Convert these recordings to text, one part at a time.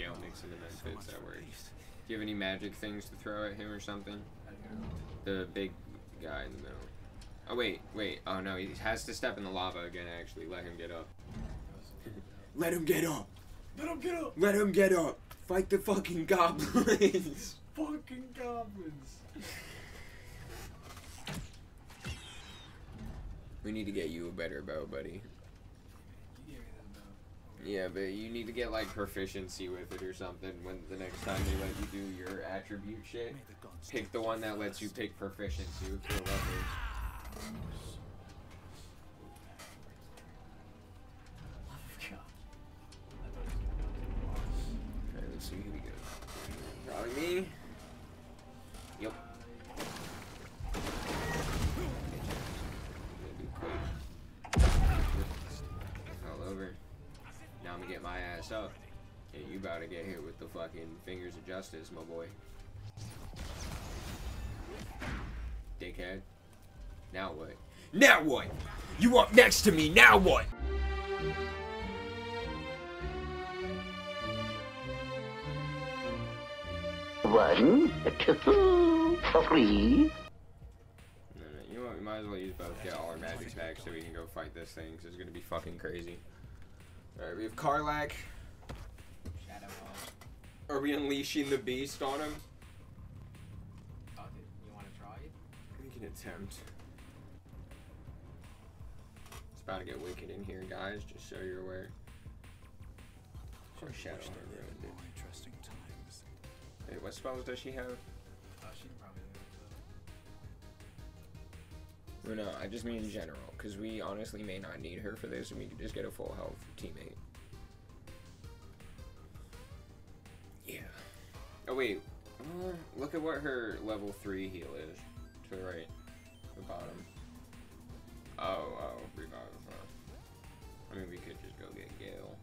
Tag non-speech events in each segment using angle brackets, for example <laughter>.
Gale Nixon and then fits that word. Do you have any magic things to throw at him or something? The big guy in the middle. Oh wait, wait. Oh no, he has to step in the lava again. Actually, let him get up. <laughs> let him get up. Let him get up! Let him get up. Fight the fucking goblins. <laughs> Fucking goblins! we need to get you a better bow, buddy. You gave me that though. Yeah, but you need to get like proficiency with it or something when the next time they let you do your attribute shit. Pick the one that lets you pick proficiency with your levels. Now what? You up next to me, now what? One, two, three. No, no, you know what? We might as well use both. Get all our magic back so we can go fight this thing. Cause it's gonna be fucking crazy. All right, we have Karlach. Shadow Ball. Are we unleashing the beast on him? Fuck oh, it. You wanna try it? We can attempt. About to get wicked in here, guys. Just so you're aware. Or shadow interesting times. Wait, what spells does she have? Oh, she can no, I just mean in general, because we honestly may not need her for this, and we could just get a full health teammate. Yeah. Oh wait, uh, look at what her level three heal is. To the right, the bottom. Oh, oh, revive. Huh. I mean, we could just go get Gale.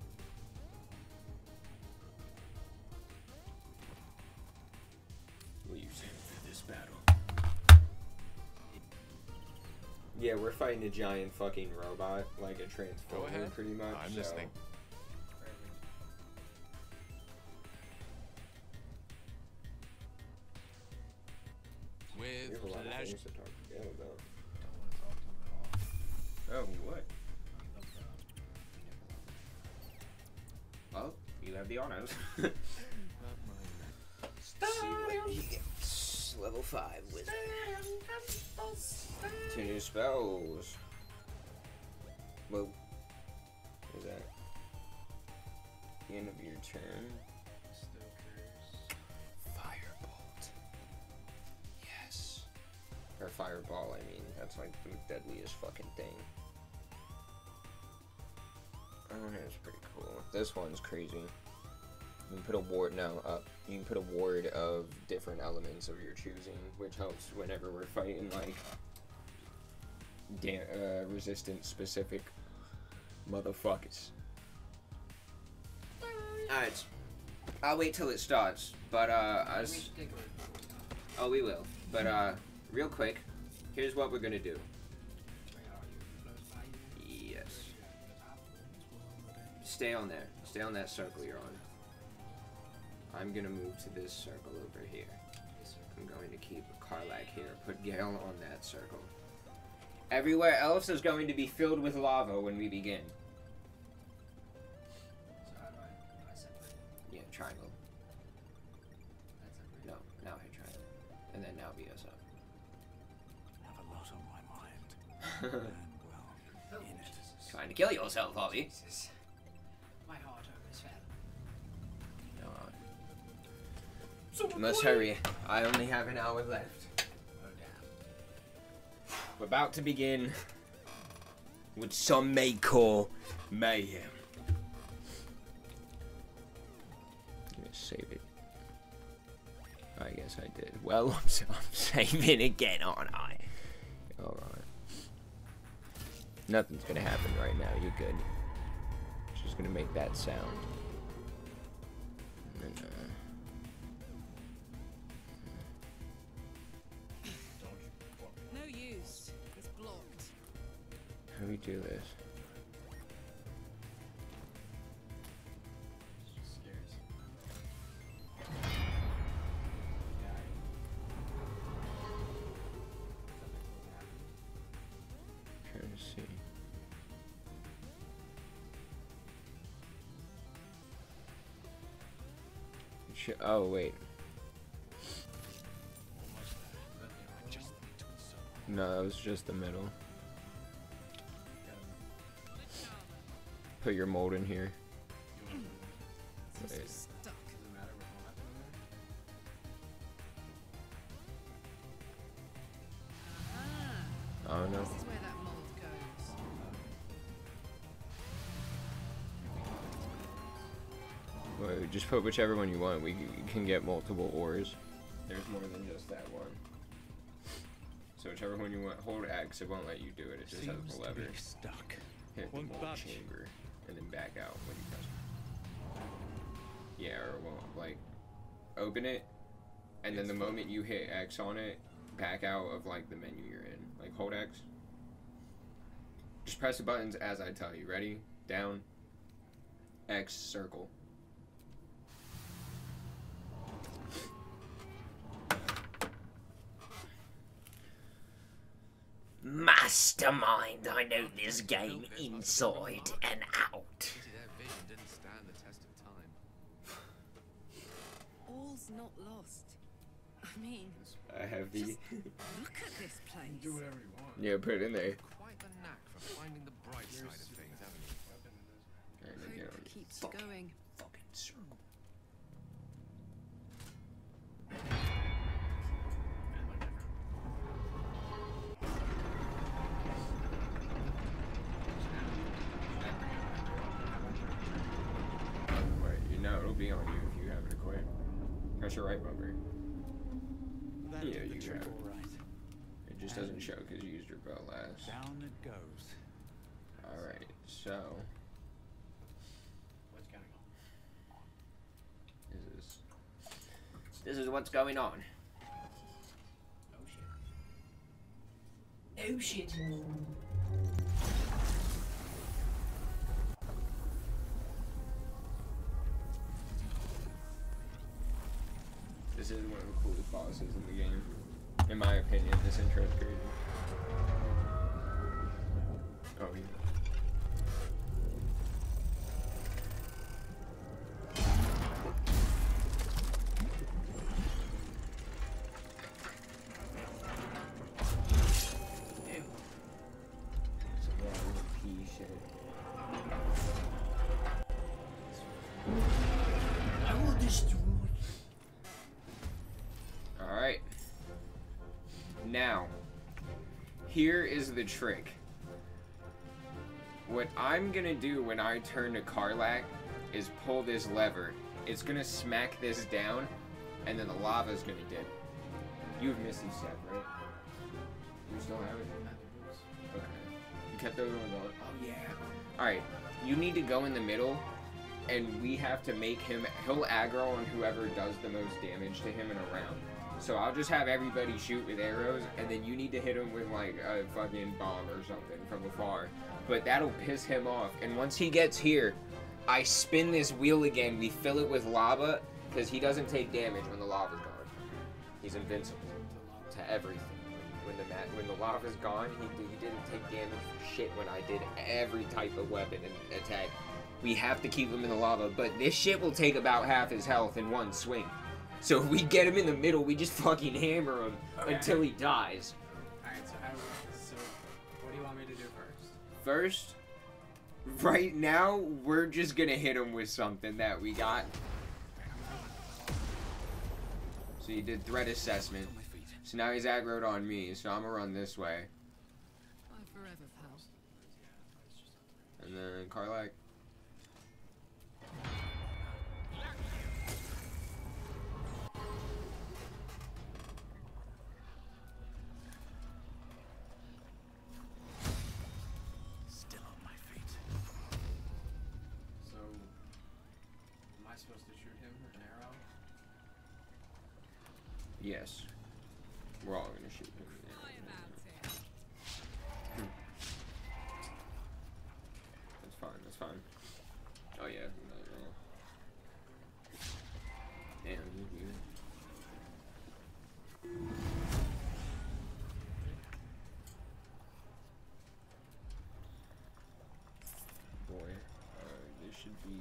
Will you stand for this battle? Yeah, we're fighting a giant fucking robot, like a transformer, pretty much. I'm so- listening. We With have a lot of pleasure. things have the honors. <laughs> Not mine. See what he gets. Level 5 wizard. Two new spells. Whoa. What is that? The end of your turn. Firebolt. Yes. Or fireball, I mean. That's like the deadliest fucking thing. Oh, that's pretty cool. This one's crazy. You can put a ward, now up. You can put a ward of different elements of your choosing, which helps whenever we're fighting, like, da- uh, resistant specific motherfuckers. Alright. I'll wait till it starts, but, uh, I Maybe s- we should take a Oh, we will. But uh, real quick, here's what we're gonna do. Wait, are you close by you? Yes. Stay on there. Stay on that circle you're on. I'm gonna move to this circle over here. I'm going to keep Karlach here. Put Gale on that circle. Everywhere else is going to be filled with lava when we begin. So how do I, how do I separate? Yeah, triangle. That's. No, now hit triangle. And then now BS Have a lot on my mind. <laughs> And well, Oh, in it. Trying to kill yourself, Bobby. Jesus. My heart Let's hurry. I only have an hour left. Oh, damn. We're about to begin what some may call mayhem. I'm gonna save it. I guess I did. Well, <laughs> I'm, s- I'm saving again, aren't I? Alright. Nothing's gonna happen right now. You're good. Just gonna make that sound. And then, uh, No How do we do this? Oh, wait. No, that was just the middle. Put your mold in here. Seems to be Wait. stuck. Doesn't matter what will happen in there. Ah, Oh no. this is where that mold goes. Wait, just put whichever one you want. We can get multiple ores. There's more than just that one. So whichever one you want, hold X. It won't let you do it. It just has Seems the to be lever. stuck. Hit the mold chamber and then back out when you press. it. Yeah, or won't like open it, and then the moment you hit X on it, back out of like the menu you're in. Like hold X. Just press the buttons as I tell you. Ready? Down. X circle. Mastermind, I know this game inside and out. Pity their vision didn't stand the test of time. All's not lost. I mean, I have the. Look at this place. Do whatever you want. yeah, put it in there. Quite the knack for finding the bright side of things, haven't you? Weapon in this. Alright, then get on Hope keeps you going. Fucking circle. Press your right bumper. That Yeah, did the you trick got it. all right. It just doesn't show because you used your bow last. Down it goes. Alright, so. What's going on? This is. This is what's going on. Oh shit. Oh shit. Is one of the coolest bosses in the game. In my opinion, this intro is crazy. Oh, yeah. Here is the trick. What I'm gonna do when I turn to Karlach is pull this lever. It's gonna smack this down, and then the lava's gonna dip. You have missed Misty Step, right? You still have it? Okay. You kept the other one going? Oh, yeah. Alright, you need to go in the middle, and we have to make him. He'll aggro on whoever does the most damage to him in a round. So I'll just have everybody shoot with arrows, and then you need to hit him with like a fucking bomb or something from afar. But that'll piss him off. And once he gets here, I spin this wheel again. We fill it with lava because he doesn't take damage when the lava's gone. He's invincible to everything. When the mat, when the lava's gone, he, he didn't take damage for shit when I did every type of weapon and attack. We have to keep him in the lava, but this shit will take about half his health in one swing. So if we get him in the middle, we just <laughs> fucking hammer him Okay. until he dies. Alright, so how so what do you want me to do first? First, right now, we're just gonna hit him with something that we got. So you did threat assessment. On my feet. So now he's aggroed on me, so I'm gonna run this way. Bye forever, pal. And then Karlach. Supposed to shoot him with an arrow? Yes. We're all gonna shoot him. Cry about it. That's fine, that's fine. Oh yeah. no, no. Damn, you weird. Boy, uh, this should be.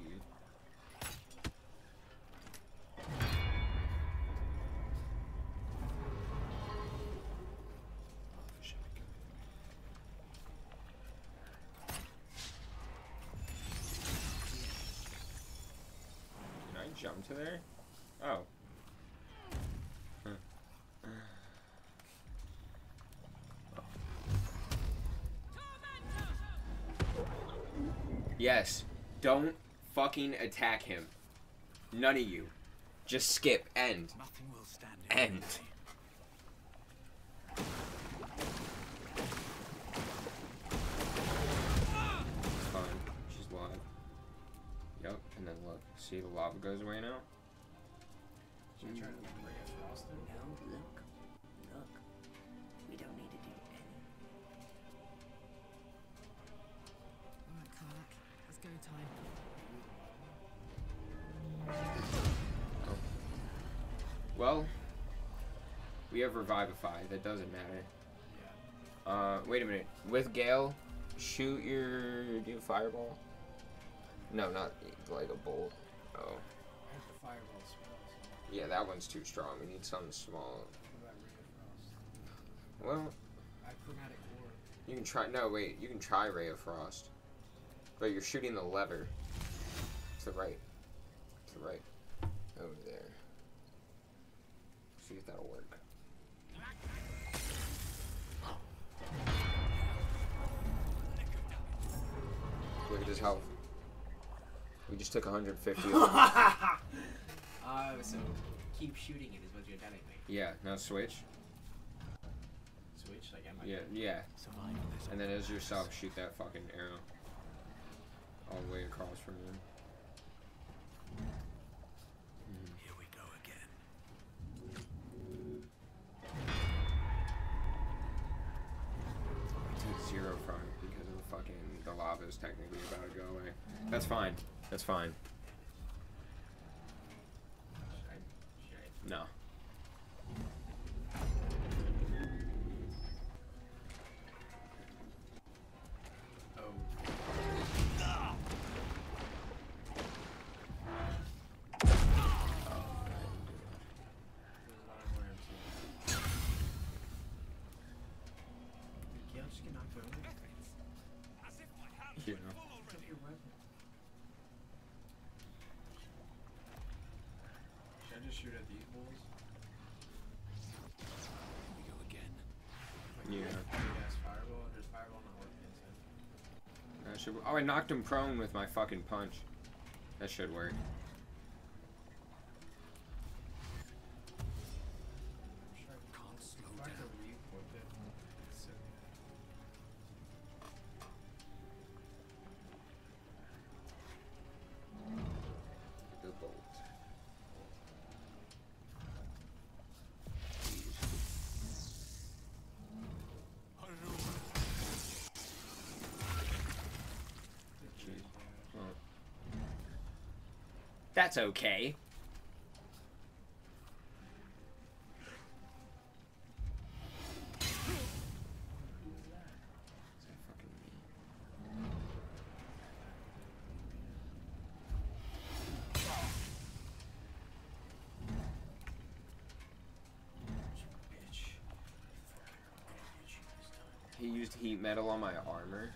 Jump to there? Oh. Yes. Don't fucking attack him. None of you. Just skip. End. Nothing will stand End. Lava goes away now? Should I try to like Ray of Frost him? No, look. Look. We don't need to do any. Alright, Karlach. It's go time. Well, we have Revivify. That doesn't matter. Uh, wait a minute. With Gale, shoot your do fireball. No, not like a bolt. Oh, I have the fireball spell, yeah, that one's too strong. We need something small. what about Ray of Frost? Well, I Chromatic Orb. you can try. No, wait. You can try Ray of Frost, but you're shooting the lever. To the right. To the right. Over there. See if that'll work. Look at his health. We just took 150. of him. <laughs> Uh, so keep shooting it is what you're telling me. yeah, now switch. Switch, like am I? Yeah, yeah. Survive this. And then as yourself, shoot that fucking arrow. All the way across from him. Here we go again. We took zero from it because of the fucking the lava is technically about to go away. That's fine. That's fine. Should I, should I No. Shoot at these bulls? Here we go again. Like, Yeah. Big fireball. There's fireball not working inside. That should, oh, I knocked him prone with my fucking punch. That should work. This time. He used heat metal on my armor.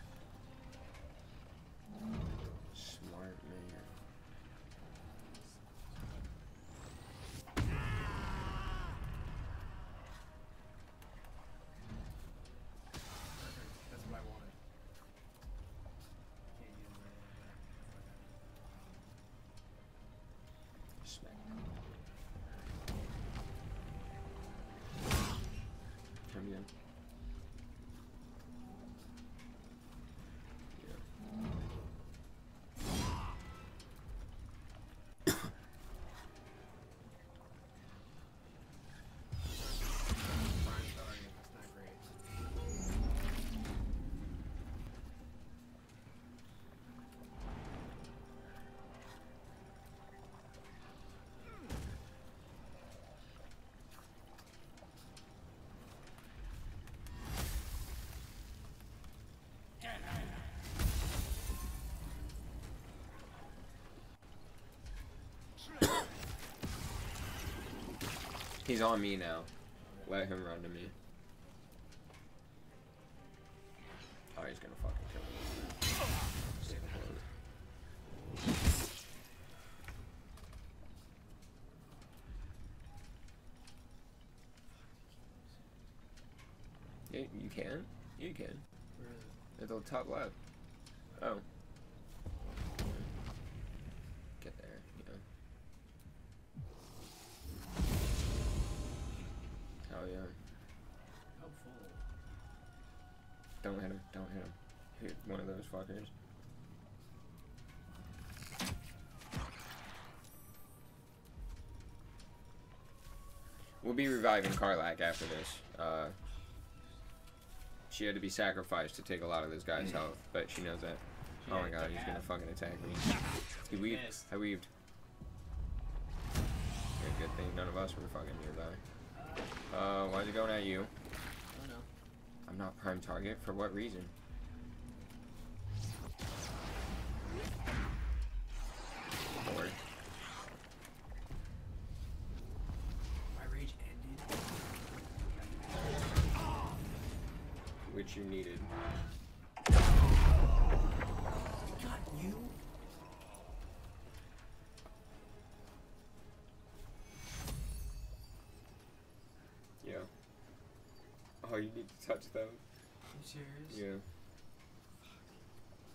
He's on me now. Let him run to me. Oh, he's gonna fucking kill me. Yeah, you can? You can. At the top left. Oh. Hit him. Hit one of those fuckers. We'll be reviving Karlach after this. Uh, she had to be sacrificed to take a lot of this guy's health, but she knows that. She Oh my god, he's gonna fucking attack me. He weaved. I weaved. Yeah, good thing none of us were fucking nearby. Uh, why's it going at you? I'm not prime target. For what reason? Touch them. You serious? Yeah.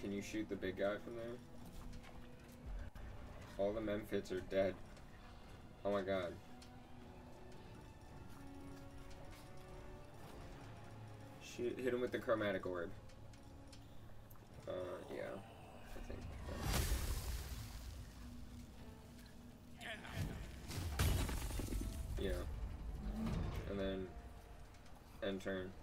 Can you shoot the big guy from there? All the Mephits are dead. Oh my god. Shoot, hit him with the chromatic orb. End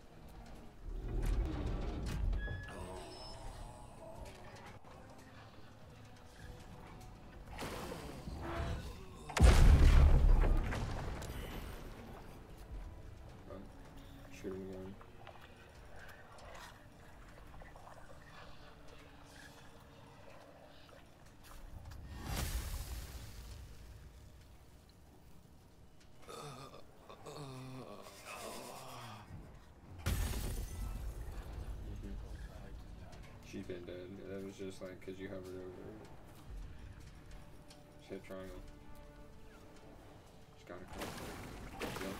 Been dead. That was just like because you hovered over it. Just hit triangle. Just gotta come. Yep.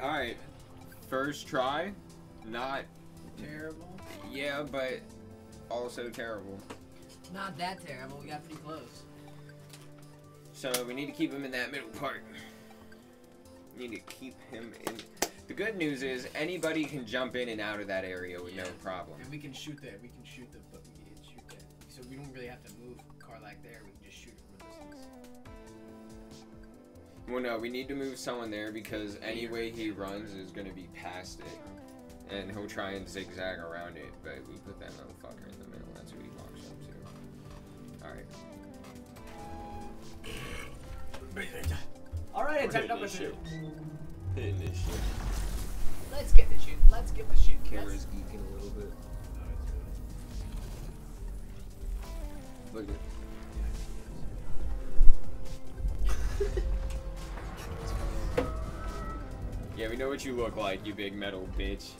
Alright. First try. Not, Terrible. yeah, but also terrible. Not that terrible. We got pretty close. So we need to keep him in that middle part. Need to keep him in. The good news is anybody can jump in and out of that area with no problem. And we can shoot that. We can shoot the. But we can shoot that. So we don't really have to move Karlach there. We can just shoot it from a distance. Well, no, we need to move someone there because any way he runs is going to be past it. And he'll try and zigzag around it, but we put that motherfucker in the middle. That's who he walks up to. Alright. All right, We're attack hitting number this two. Hitting this shit. Let's get the shoot. Let's get the shoot. Camera's geeking a little bit. Look at <laughs> Yeah, we know what you look like, you big metal bitch.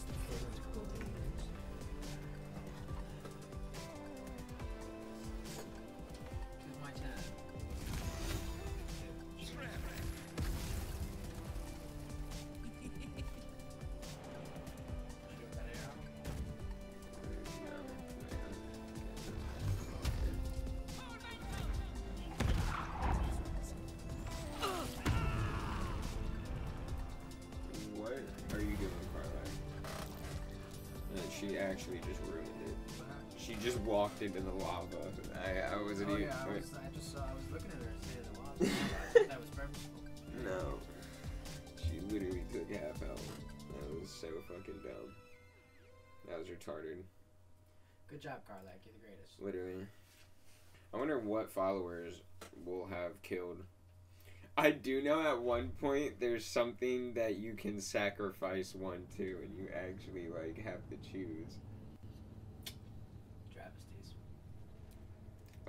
She actually just ruined it. She just walked into the lava. I, I wasn't Oh even. yeah, I was, I just saw, I was looking at her and saying a lot. I thought that was purposeful. No. She literally took half health. That was so fucking dumb. That was retarded. Good job, Karlach. You're the greatest. Literally. I wonder what followers will have killed. I do know at one point there's something that you can sacrifice one to, and you actually like have to choose. Travesties.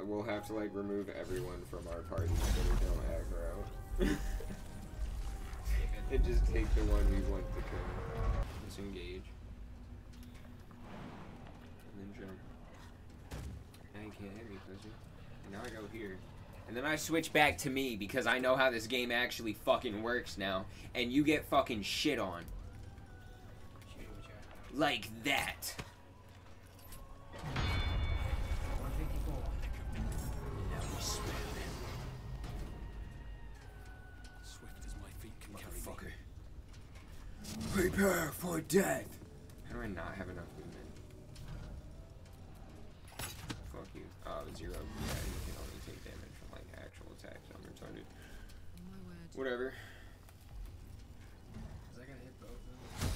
We'll have to like remove everyone from our party so we don't aggro. <laughs> and just take the one we want to kill. Let's engage. And then jump. you can't hit me, pussy. And now I go here. And then I switch back to me because I know how this game actually fucking works now. And you get fucking shit on. Shoot him with your Like that. 154. Now we spare them. Swift as my feet can carry me. Prepare for death. How do I not have enough movement? Fuck you. Oh, zero. Yeah, you can only take damage from like actual attacks. I'm retarded. My word. Whatever. Is that gonna hit both of them?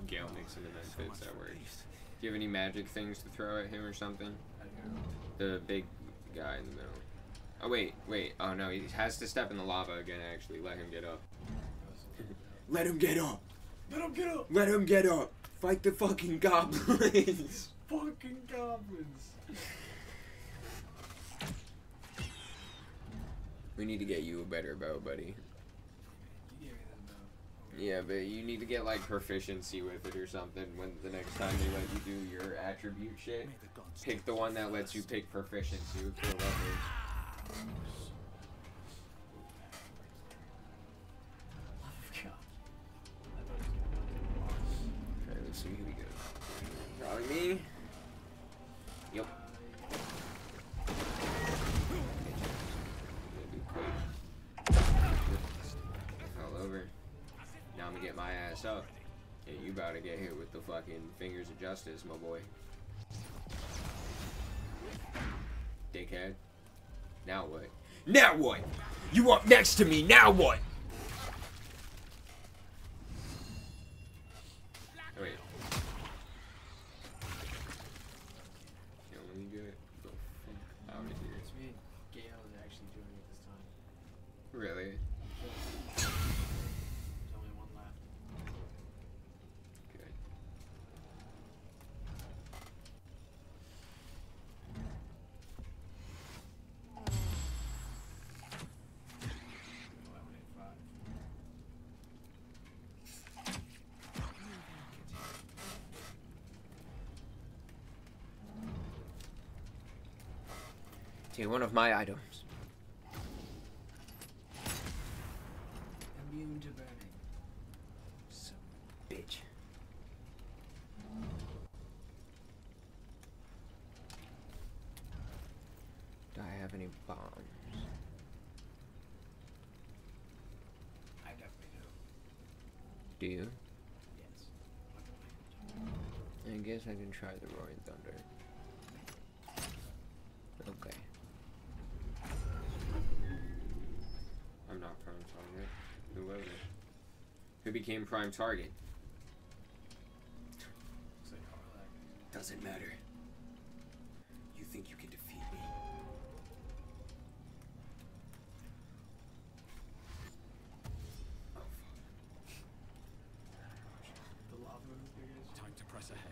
<laughs> Gale makes an event So fits that for works. Do you have any magic things to throw at him or something? I don't know. The big guy in the middle. Oh wait, wait. Oh no, he has to step in the lava again. Actually, let him get up. Let him get up. Let him get up! Let him get up. Fight the fucking goblins. <laughs> Fucking goblins! we need to get you a better bow, buddy. You gave me this bow. Yeah, but you need to get like proficiency with it or something. When the next time they let you do your attribute shit, May the gods pick the one that lets you pick proficiency for levels. Okay, let's see who we go. Probably me. Yep. All over. Now I'm gonna get my ass up. Yeah, you about to get hit with the fucking fingers of justice, my boy. Dickhead. Now what? Now what? You up next to me, now what? Oh, wait. Yeah, let me get the fuck out of here. It's me and Gale is actually doing it this time. Really? There's only one left. Good. Oh, I only have five. Take one of my items. Immune to burning. A bitch. Do I have any bombs? I definitely do. Do you? Yes. I guess I can try the Roaring Thunder. Okay. I'm not prime target. Who was it? Who became prime target? Looks like Karlach. Doesn't matter. You think you can defeat me? Oh. The lava is big as Time to press ahead.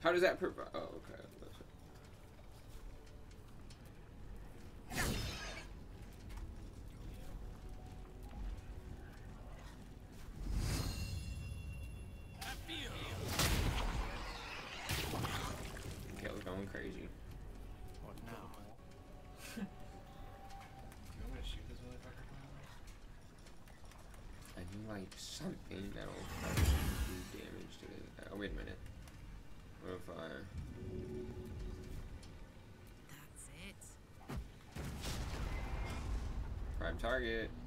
How does that prov- Oh, okay. Target.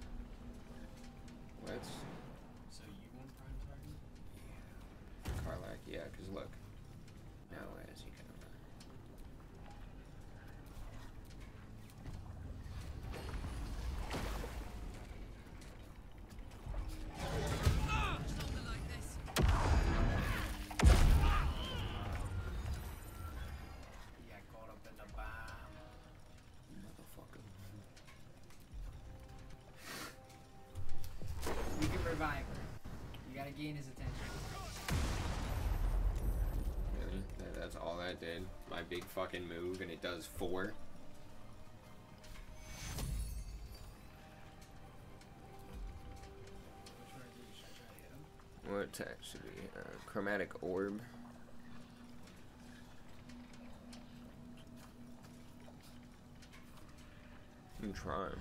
Gain his attention. Really? That, that's all that did? My big fucking move, and it does four. What attack should be? Uh, chromatic orb. I'm trying.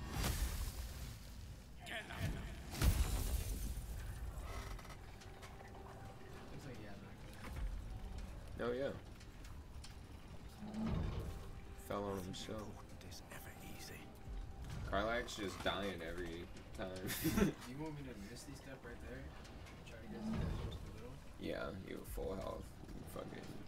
Looks like he has not good. Oh yeah. Fell on. It is ever easy. Karlach's just dying every time. Do <laughs> you want me to misty step right there? Try to get this guy just yeah, you have full health. You fucking.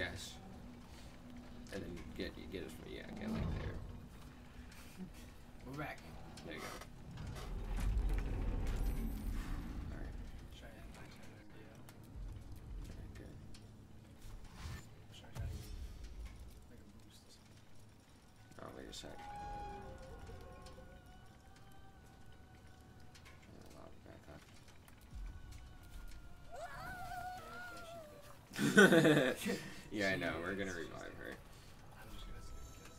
Yes. And then you get you get us from yeah, get like there. We're back. There you go. Alright. Try to hit my turn and do Okay. Try to try to make a boost or something. Oh, wait a sec. Turn that lava back up. <laughs> <laughs> <laughs> Yeah, yeah, she's good. yeah, I know. We're gonna revive her. I'm just gonna skip this.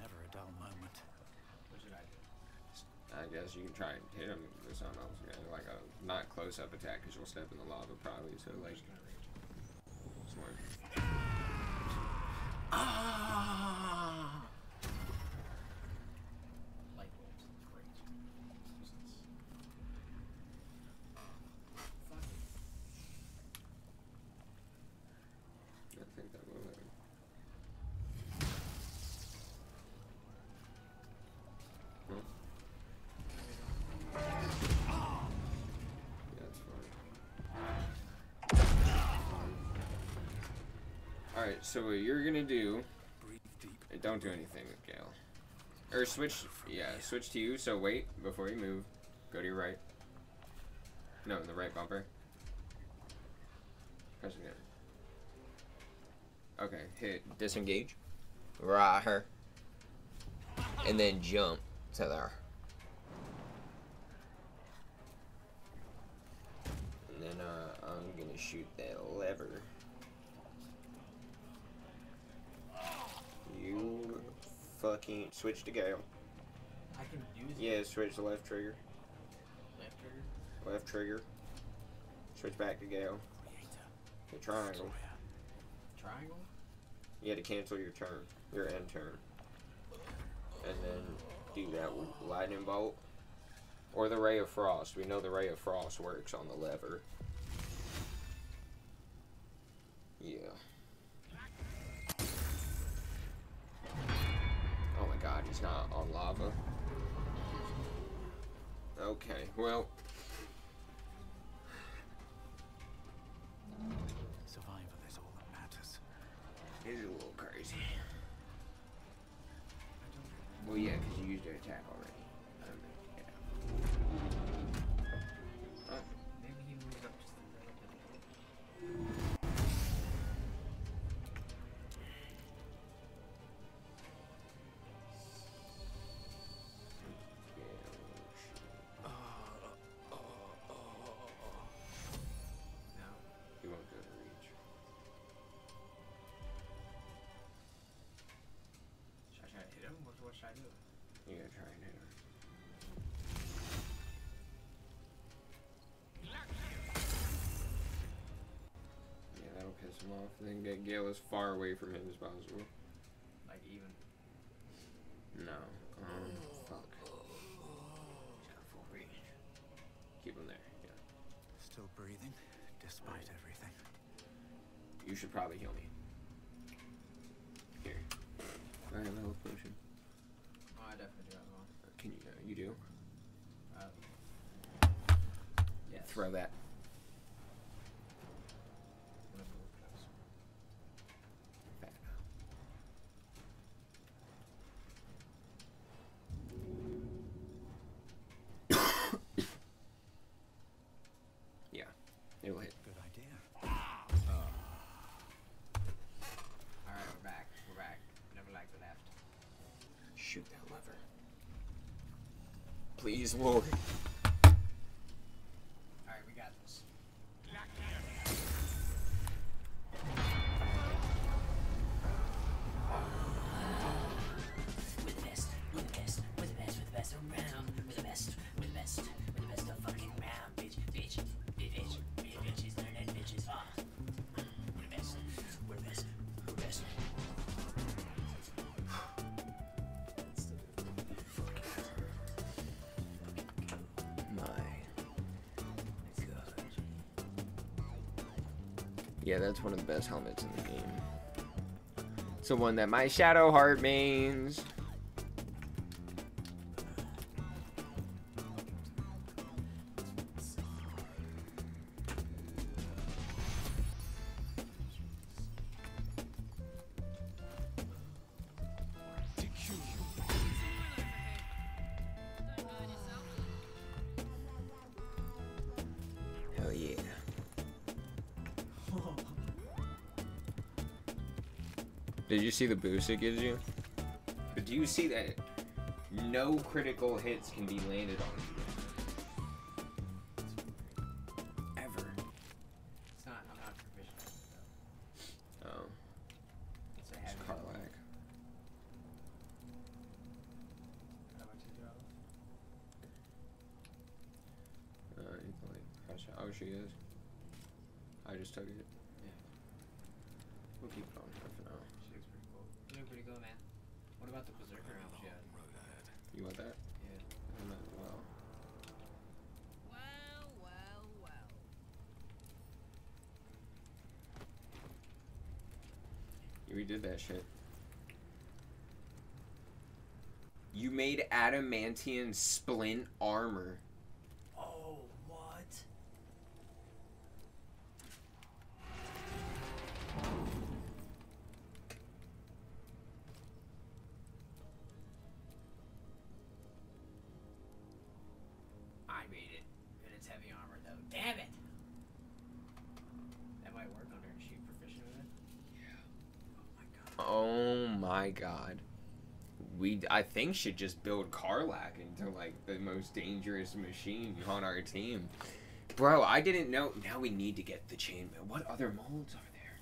Never a dull moment. I guess you can try and hit him with something else. Yeah, like a not close up attack because you'll step in the lava probably. So like, just gonna rage. smart. Light bulbs. Great. Nuisance. Fuck it. I think that will hit him. Huh? Yeah, that's fine. Alright, so what you're gonna do Don't do anything with Gale. Or switch, yeah, switch to you. So wait before you move. Go to your right. No, the right bumper. Press again. Okay, hit disengage. Right her. And then jump to there. And then uh, I'm gonna shoot that lever. You fucking switch to Gale. I can use Yeah, switch the left trigger. left trigger. Left trigger. Switch back to Gale. The triangle. Triangle? You had to cancel your turn, your end turn. And then do that with lightning bolt. Or the ray of frost. We know the ray of frost works on the lever. Yeah. He's not on lava. Okay, well, Survival is all that matters. he's a little crazy. Well, yeah, because you used your attack already. You gotta try and hit her. Yeah, that'll piss him off. Then get Gale as far away from him as possible. Like even. No. Um, fuck. Full range. Keep him there, yeah. Still breathing, despite everything. You should probably heal me. Here. I have a health potion. I definitely do have one. Can you, uh, you do? Uh, yes. Throw that. I'm gonna move close. Back. please, Lord. Yeah, that's one of the best helmets in the game. It's the one that my Shadowheart mains. See the boost it gives you? But do you see that no critical hits can be landed on you? What about the Berserker helmet you had? You want that? Yeah. I might as well. Well, well, well. You redid that shit. You made adamantium splint armor. I think, should just build Karlach into like the most dangerous machine on our team. Bro, I didn't know. Now we need to get the chainmail. What other molds are there?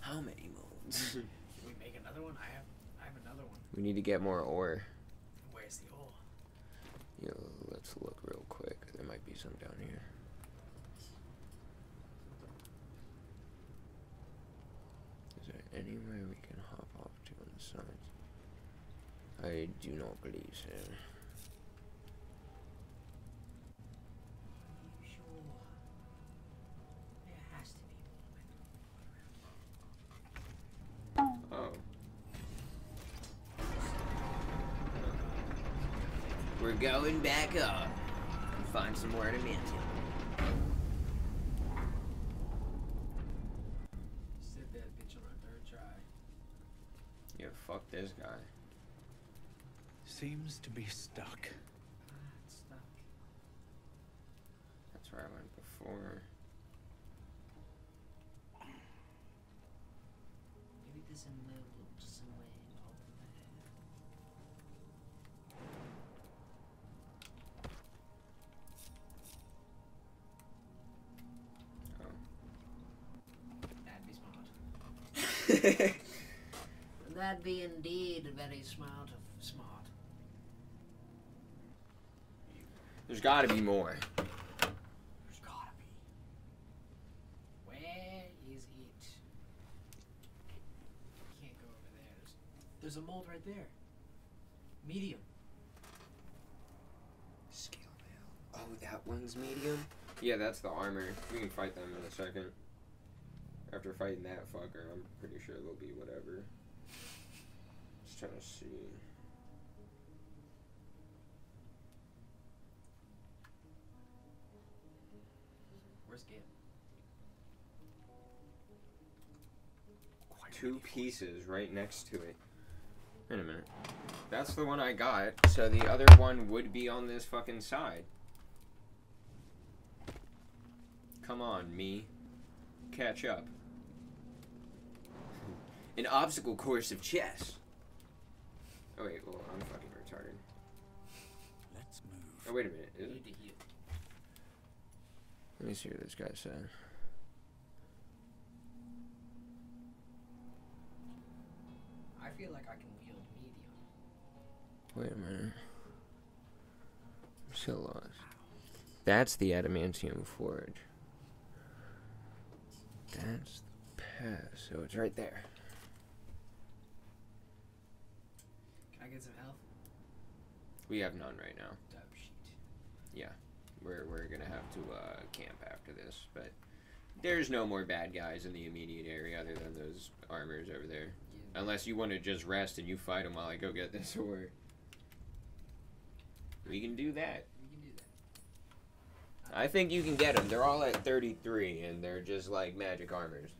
How many molds? <laughs> Can we make another one? I have I have another one. we need to get more ore. Where's the ore? You know, let's look real quick. There might be some down here. Is there anywhere we can hop off to on the sides? I do not believe so. To. Oh. We're going back up and find some more adamantium. Sit that bitch on our third try. Yeah, fuck this guy. Seems to be stuck. Ah, it's stuck. That's where I went before. Maybe there's a mold somewhere over there. That'd be smart. <laughs> That'd be indeed very smart of smart. There's gotta be more. There's gotta be. Where is it? Can't go over there. There's, there's a mold right there. Medium. Scale mail. Oh, that one's medium? Yeah, that's the armor. We can fight them in a second. After fighting that fucker, I'm pretty sure they'll be whatever. Just trying to see. Where's Gib? Two pieces right next to it. Wait a minute. That's the one I got, so the other one would be on this fucking side. Come on, me. Catch up. <laughs> An obstacle course of chess. Oh wait, well, I'm fucking retarded. Let's move. Oh wait a minute. You Is it? need to heal. Let me see what this guy said. I feel like I can wield medium. Wait a minute. I'm still lost. That's the adamantium forge. That's the pass. So it's right there. Can I get some health? We have none right now. Dub We're we're gonna have to uh, camp after this, but there's no more bad guys in the immediate area other than those armors over there. Yeah. Unless you want to just rest and you fight them while I go get this <laughs> ore. We can do that. We can do that. I think you can get them. They're all at 33, and they're just like magic armors.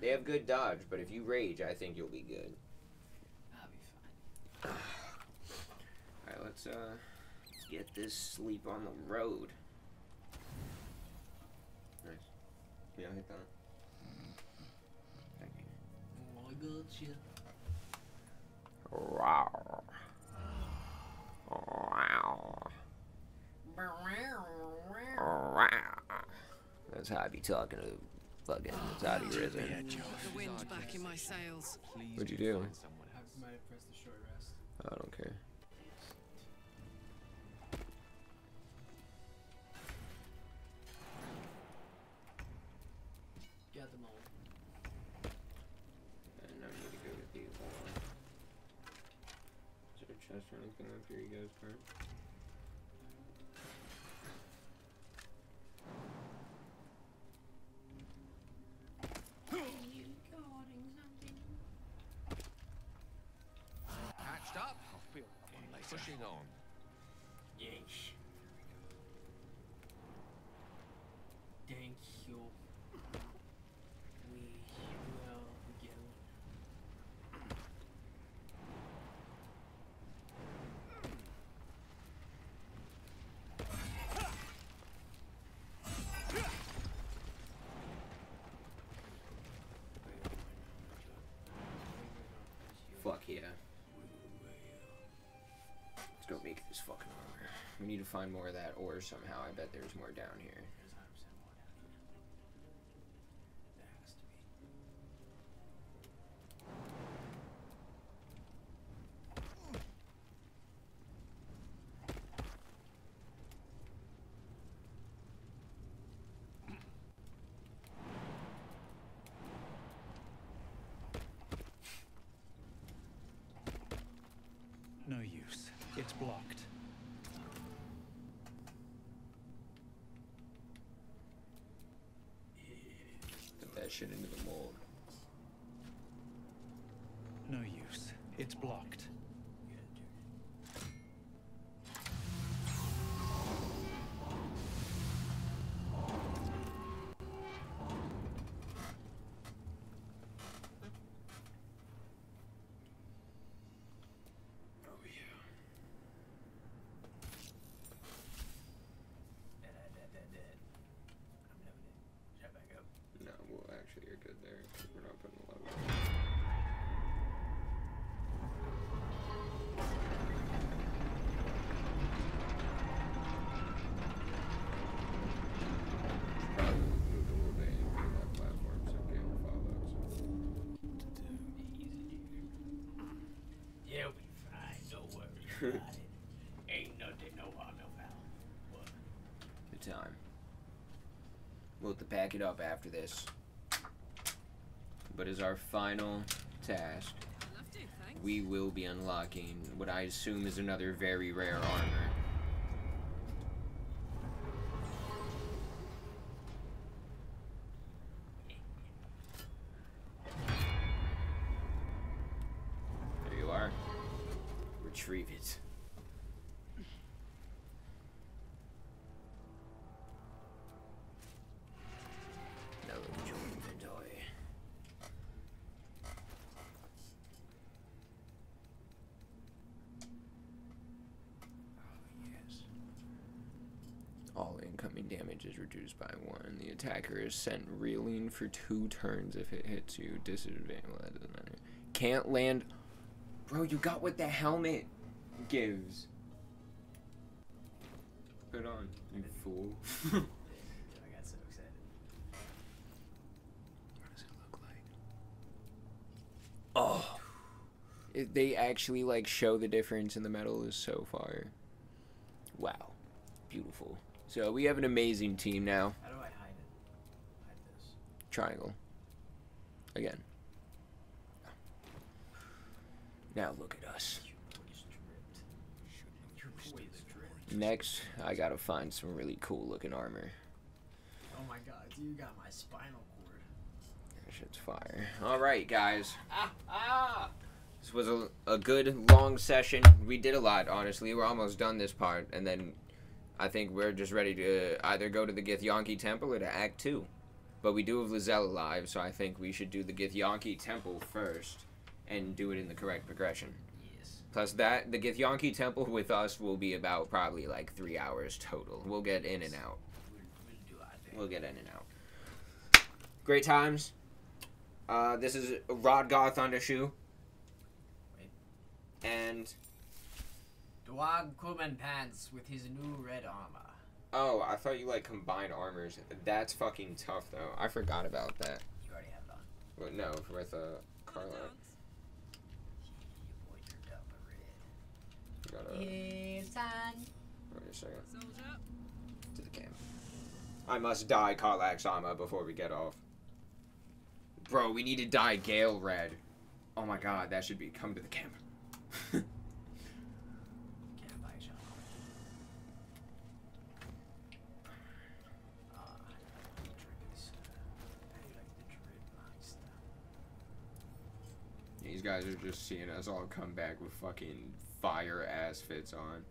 They have good dodge, but if you rage, I think you'll be good. I'll be fine. <sighs> All right, let's uh get this sleep on the road. Yeah, hit that. Thank. Oh, I got you. Wow. Wow. Wow. That's how I be talking to fucking Zadi Risen. The wind back in my sails. Please What'd you do do? find someone I might have pressed the short rest. I don't care. Is there a chest or anything up here you guys burn? Patched up. Pushing on. We need to find more of that ore somehow. I bet there's more down here. There's 100% more down here. There has to be. No use. It's blocked. Put that shit into the mold. No use. It's blocked. <laughs> Ain't nothing, no harm, uh, no foul. What? Good time. We'll have to pack it up after this. But as our final task, Love to, thanks. we will be unlocking what I assume is another very rare armor. Sent reeling for two turns if it hits you. Disadvantage. Well, that doesn't matter. Can't land. Bro, you got what the helmet gives. put on? You fool. <laughs> I got so excited. What does it look like? oh. It, they actually like show the difference in the metal is so far. Wow. Beautiful. So we have an amazing team now. How do I hide it? Hide this. Triangle. Again. Now look at us. You boys dripped. You boys dripped. Next, I gotta find some really cool looking armor. Oh my god, you got my spinal cord. That shit's fire. Alright, guys. Ah, <laughs> ah! This was a, a good long session. We did a lot, honestly. We're almost done this part, and then I think we're just ready to either go to the Githyanki Temple or to Act 2. But we do have Lae'zel alive, so I think we should do the Githyanki Temple first and do it in the correct progression. Yes. Plus that, the Githyanki Temple with us will be about probably like three hours total. We'll get in and out. We'll, we'll do our thing. We'll get in and out. Great times. Uh, this is Rodgar Thundershoe. Wait. And Dwag Kuman Pants with his new red armor. Oh, I thought you like combined armors. That's fucking tough though. I forgot about that. You already have it on. But no, with uh, Carla. Your boy turned out the red. Gotta It's time. wait a second Soldier. to the camp. I must dye Karlach's armor before we get off. Bro, we need to dye Gale red. Oh my god, that should be come to the camp. <laughs> just seeing us all come back with fucking fire ass fits on.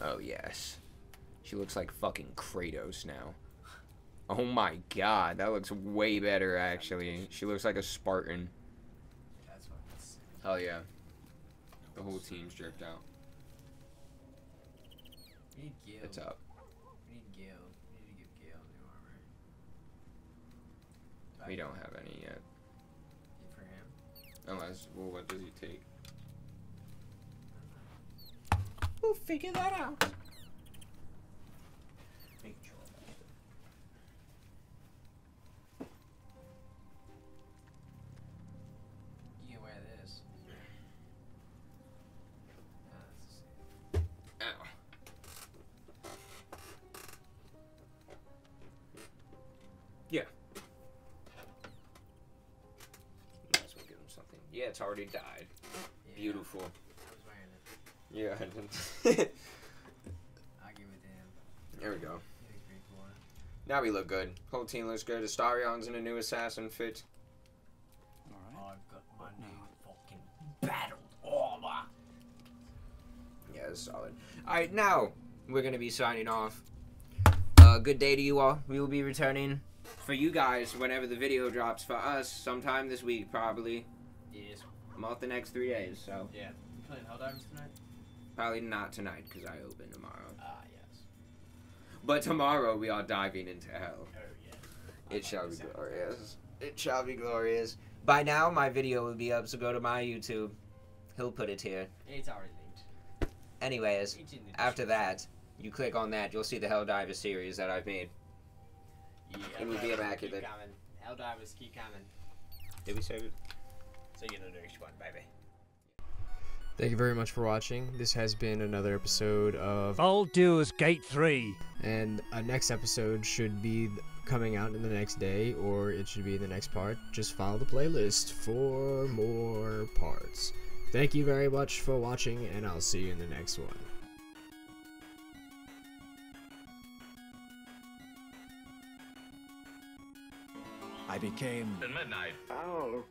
Oh yes. She looks like fucking Kratos now. Oh my god, that looks way better actually. She looks like a Spartan. That's. Hell yeah. The whole team's dripped out. We. It's up. We need Gil. We need to give Gil new armor. Do I We don't have any yet. For him. Unless, well, what does he take? We'll figure that out. Already died. Yeah, Beautiful. I was wearing it. Yeah, <laughs> I give it to him. there we go. He looks. Now we look good. Whole team looks good. Astarion's in a new assassin fit. All right. I've got my new fucking battled armor. Yeah, it's solid. Alright, now we're gonna be signing off. Uh, good day to you all. We will be returning for you guys whenever the video drops. For us, sometime this week, probably. Yes. I'm off the next three days, so Yeah. You playing Helldivers tonight? probably not tonight because I open tomorrow. Ah, yes. But tomorrow we are diving into hell. Oh, yeah. It shall be glorious. It shall be glorious. By now, my video will be up, so go to my YouTube. He'll put it here. It's already linked. Anyways, It's in the after that, you click on that, you'll see the Hell Helldiver series that I've made. Yeah, It will be immaculate. Helldivers keep coming. Did we save it? So you know the next one. Bye bye. Thank you very much for watching. This has been another episode of, Baldur's Gate 3. and a next episode should be coming out in the next day, or it should be in the next part. Just follow the playlist for more parts. Thank you very much for watching, and I'll see you in the next one. I became At midnight. Owl